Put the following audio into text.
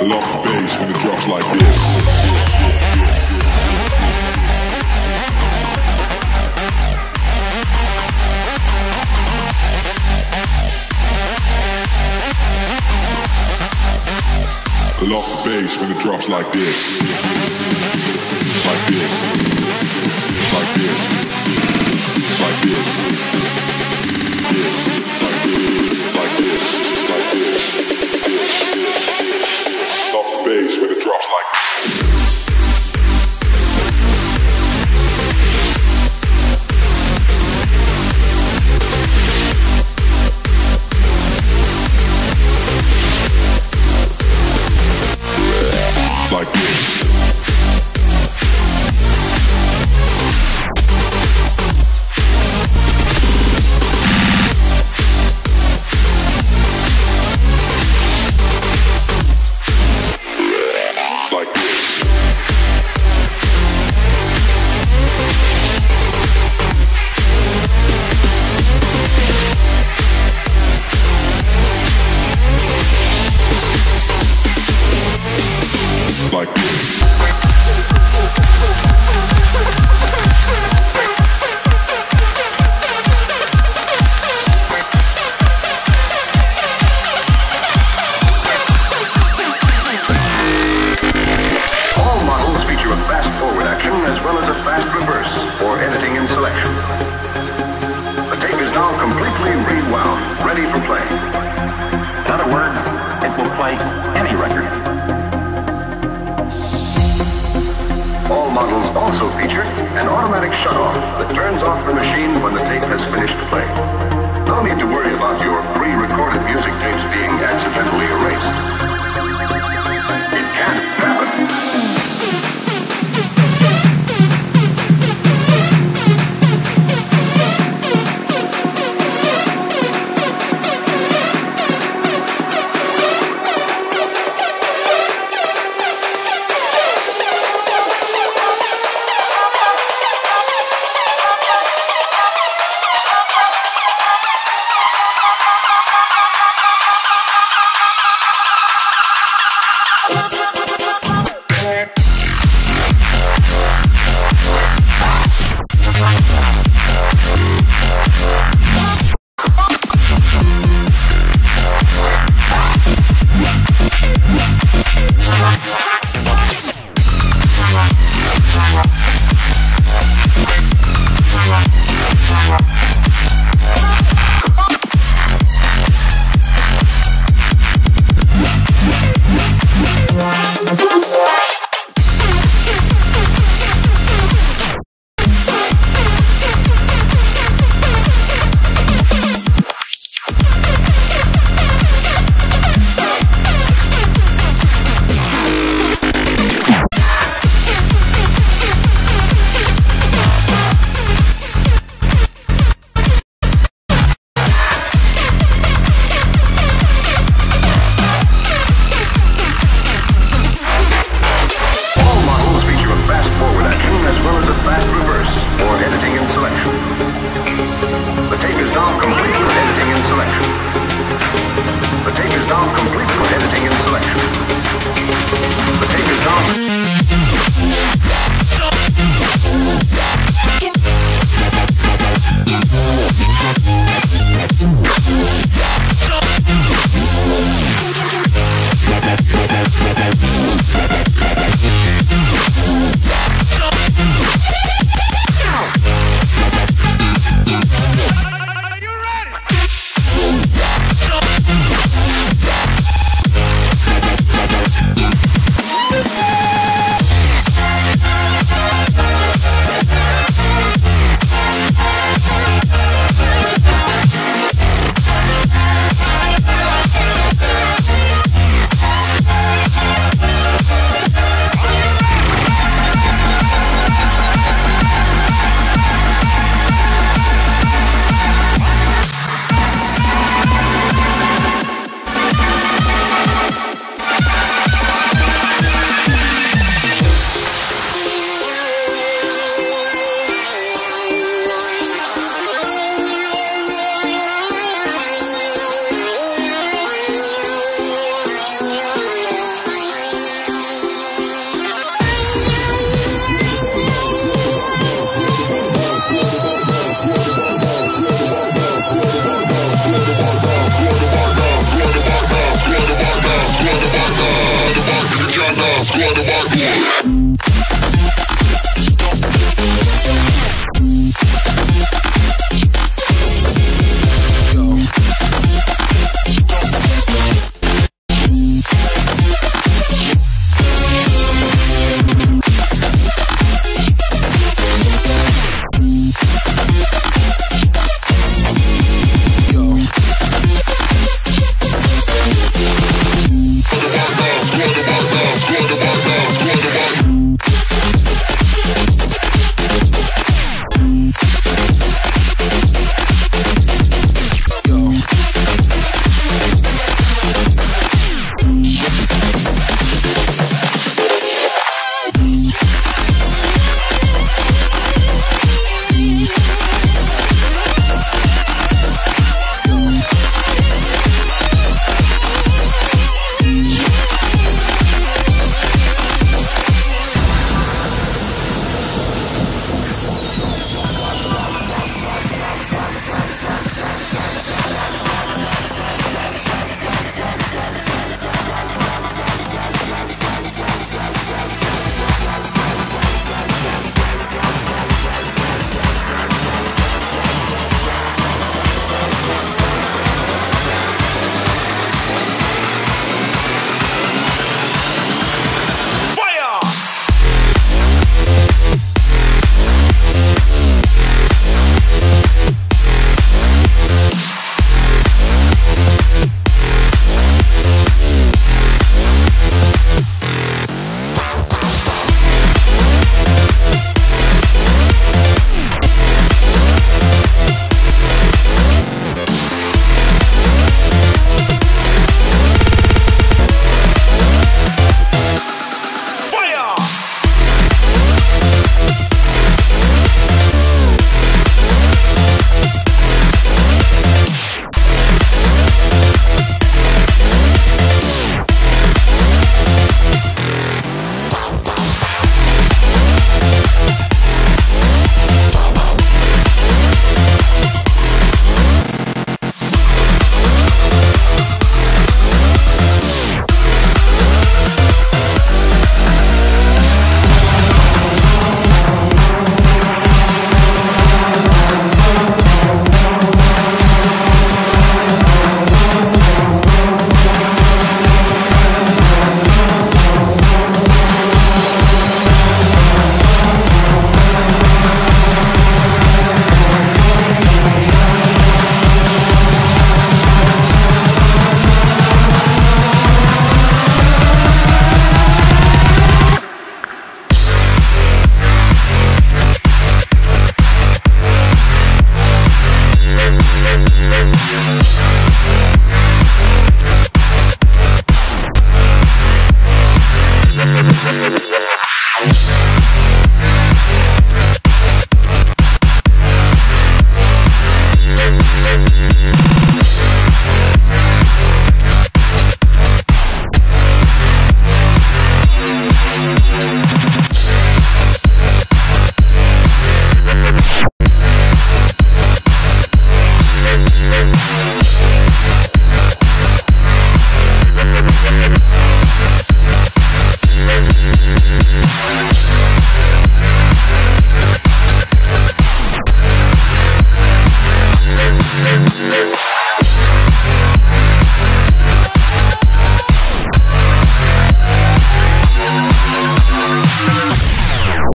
Love the bass when it drops like this. Love the bass when it drops like this. Like this. Like this. Like this. like